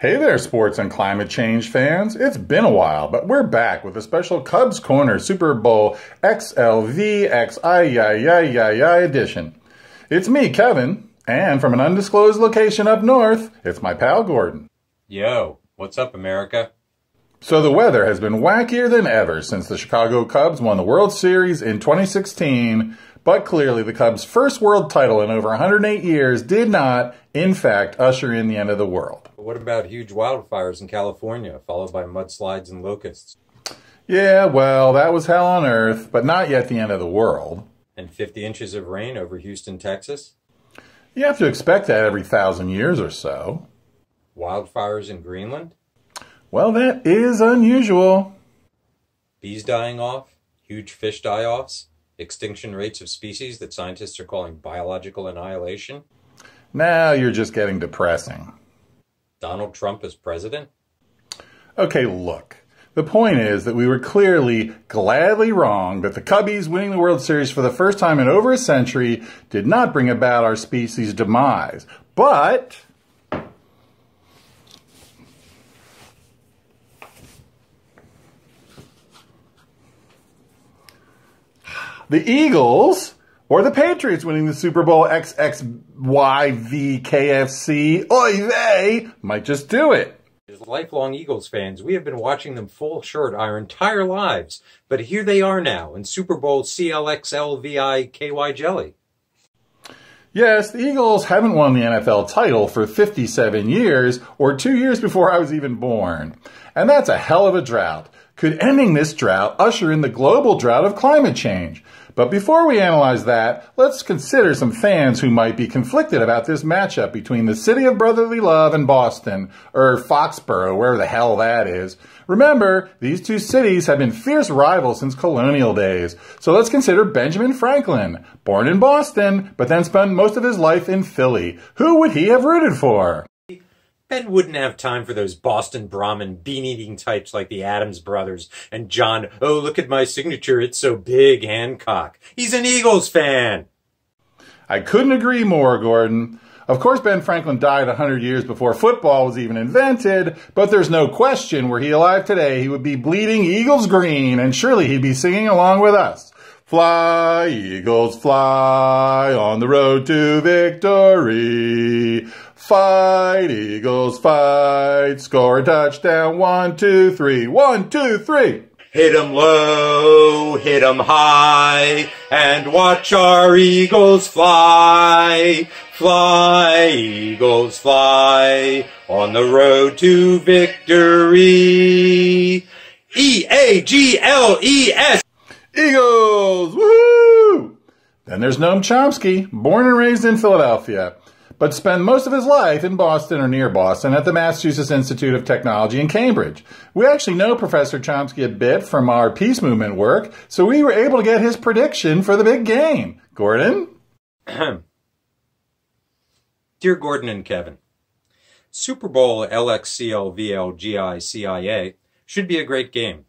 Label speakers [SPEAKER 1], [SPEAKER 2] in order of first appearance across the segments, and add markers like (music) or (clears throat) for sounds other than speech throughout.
[SPEAKER 1] Hey there, sports and climate change fans. It's been a while, but we're back with a special Cubs Corner Super Bowl XLVXIIII edition. It's me, Kevin, and from an undisclosed location up north, it's my pal Gordon.
[SPEAKER 2] Yo, what's up, America?
[SPEAKER 1] So the weather has been wackier than ever since the Chicago Cubs won the World Series in 2016, but clearly the Cubs' first world title in over 108 years did not, in fact, usher in the end of the world.
[SPEAKER 2] What about huge wildfires in California, followed by mudslides and locusts?
[SPEAKER 1] Yeah, well, that was hell on earth, but not yet the end of the world.
[SPEAKER 2] And 50 inches of rain over Houston, Texas?
[SPEAKER 1] You have to expect that every thousand years or so.
[SPEAKER 2] Wildfires in Greenland?
[SPEAKER 1] Well, that is unusual.
[SPEAKER 2] Bees dying off? Huge fish die offs? Extinction rates of species that scientists are calling biological annihilation?
[SPEAKER 1] Now you're just getting depressing.
[SPEAKER 2] Donald Trump as president?
[SPEAKER 1] Okay, look. The point is that we were clearly gladly wrong that the Cubbies winning the World Series for the first time in over a century did not bring about our species' demise. But the Eagles or the Patriots winning the Super Bowl XXYVKFC, oy vey, might just do it.
[SPEAKER 2] As lifelong Eagles fans, we have been watching them fall short our entire lives, but here they are now in Super Bowl CLXLVIKY Jelly.
[SPEAKER 1] Yes, the Eagles haven't won the NFL title for 57 years, or two years before I was even born. And that's a hell of a drought. Could ending this drought usher in the global drought of climate change? But before we analyze that, let's consider some fans who might be conflicted about this matchup between the City of Brotherly Love and Boston, or Foxborough, wherever the hell that is. Remember, these two cities have been fierce rivals since colonial days. So let's consider Benjamin Franklin, born in Boston, but then spent most of his life in Philly. Who would he have rooted for?
[SPEAKER 2] Ben wouldn't have time for those Boston Brahmin bean-eating types like the Adams brothers and John, oh, look at my signature, it's so big, Hancock. He's an Eagles fan.
[SPEAKER 1] I couldn't agree more, Gordon. Of course, Ben Franklin died 100 years before football was even invented, but there's no question were he alive today, he would be bleeding Eagles green, and surely he'd be singing along with us. Fly, Eagles, fly on the road to victory. Fight, Eagles, fight. Score a touchdown. One, two, three. One, two, three.
[SPEAKER 2] Hit 'em low, hit 'em high, and watch our Eagles fly. Fly, Eagles, fly on the road to victory. E A G L E S.
[SPEAKER 1] Eagles! Woohoo! Then there's Noam Chomsky, born and raised in Philadelphia, but spent most of his life in Boston or near Boston at the Massachusetts Institute of Technology in Cambridge. We actually know Professor Chomsky a bit from our peace movement work, so we were able to get his prediction for the big game. Gordon? (clears throat)
[SPEAKER 2] Dear Gordon and Kevin, Super Bowl LXCLVLGICIA should be a great game.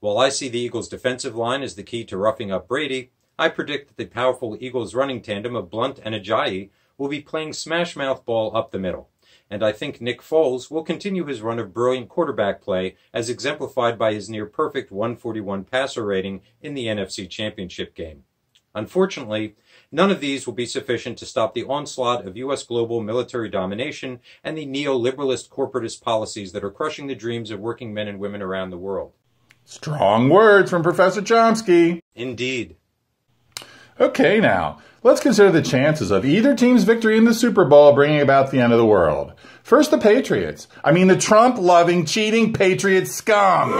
[SPEAKER 2] While I see the Eagles' defensive line as the key to roughing up Brady, I predict that the powerful Eagles running tandem of Blount and Ajayi will be playing smash mouth ball up the middle. And I think Nick Foles will continue his run of brilliant quarterback play as exemplified by his near perfect 141 passer rating in the NFC Championship game. Unfortunately, none of these will be sufficient to stop the onslaught of U.S. global military domination and the neoliberalist corporatist policies that are crushing the dreams of working men and women around the world.
[SPEAKER 1] Strong words from Professor Chomsky.
[SPEAKER 2] Indeed.
[SPEAKER 1] Okay, now, let's consider the chances of either team's victory in the Super Bowl bringing about the end of the world. First, the Patriots. I mean, the Trump loving, cheating Patriot scum.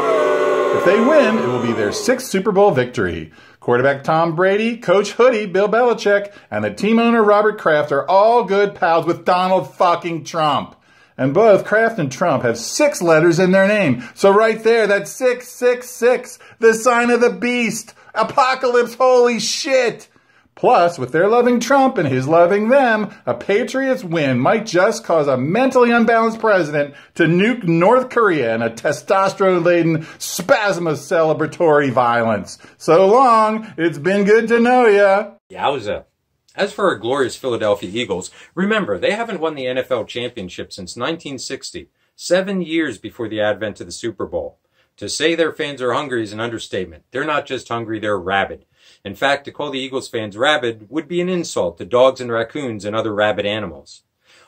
[SPEAKER 1] If they win, it will be their sixth Super Bowl victory. Quarterback Tom Brady, Coach Hoodie, Bill Belichick, and the team owner Robert Kraft are all good pals with Donald fucking Trump. And both Kraft and Trump have six letters in their name. So right there, that's 666, the sign of the beast. Apocalypse, holy shit. Plus, with their loving Trump and his loving them, a Patriots win might just cause a mentally unbalanced president to nuke North Korea in a testosterone-laden spasm of celebratory violence. So long, it's been good to know ya.
[SPEAKER 2] Yowza. As for our glorious Philadelphia Eagles, remember, they haven't won the NFL championship since 1960. seven years before the advent of the Super Bowl. To say their fans are hungry is an understatement. They're not just hungry, they're rabid. In fact, to call the Eagles fans rabid would be an insult to dogs and raccoons and other rabid animals.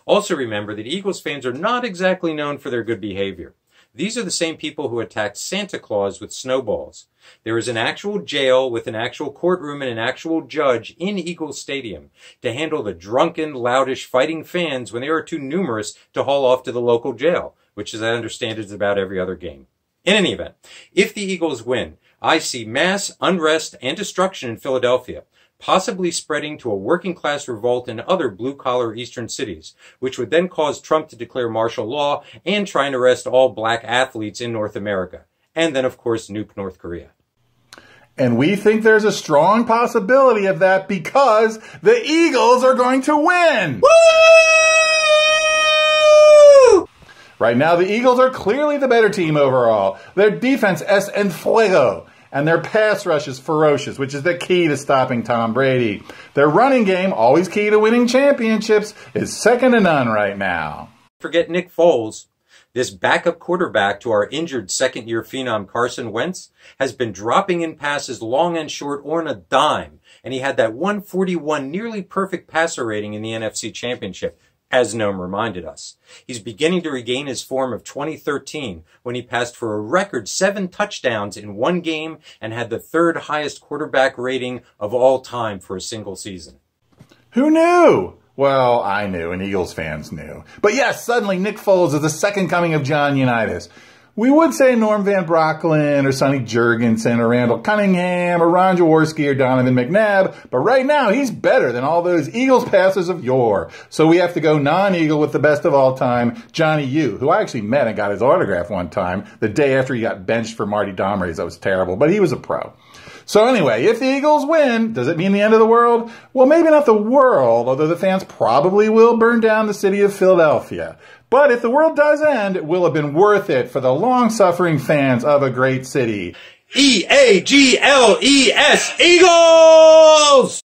[SPEAKER 2] Also remember that Eagles fans are not exactly known for their good behavior. These are the same people who attacked Santa Claus with snowballs. There is an actual jail with an actual courtroom and an actual judge in Eagles Stadium to handle the drunken, loudish, fighting fans when they are too numerous to haul off to the local jail, which as I understand is about every other game. In any event, if the Eagles win, I see mass unrest and destruction in Philadelphia possibly spreading to a working class revolt in other blue collar eastern cities, which would then cause Trump to declare martial law and try and arrest all black athletes in North America. And then, of course, nuke North Korea.
[SPEAKER 1] And we think there's a strong possibility of that because the Eagles are going to win. Woo! Right now, the Eagles are clearly the better team overall. Their defense es en fuego and their pass rush is ferocious, which is the key to stopping Tom Brady. Their running game, always key to winning championships, is second to none right now.
[SPEAKER 2] Forget Nick Foles. This backup quarterback to our injured second year phenom Carson Wentz has been dropping in passes long and short or on a dime, and he had that 141 nearly perfect passer rating in the NFC Championship as Noam reminded us. He's beginning to regain his form of 2013 when he passed for a record seven touchdowns in one game and had the third highest quarterback rating of all time for a single season.
[SPEAKER 1] Who knew? Well, I knew, and Eagles fans knew. But yes, suddenly Nick Foles is the second coming of John Unitas. We would say Norm Van Brocklin or Sonny Jurgensen or Randall Cunningham or Ron Jaworski or Donovan McNabb, but right now he's better than all those Eagles passes of yore. So we have to go non-Eagle with the best of all time, Johnny U, who I actually met and got his autograph one time the day after he got benched for Marty Domres. That was terrible, but he was a pro. So anyway, if the Eagles win, does it mean the end of the world? Well, maybe not the world, although the fans probably will burn down the city of Philadelphia. But if the world does end, it will have been worth it for the long-suffering fans of a great city.
[SPEAKER 2] E-A-G-L-E-S, Eagles!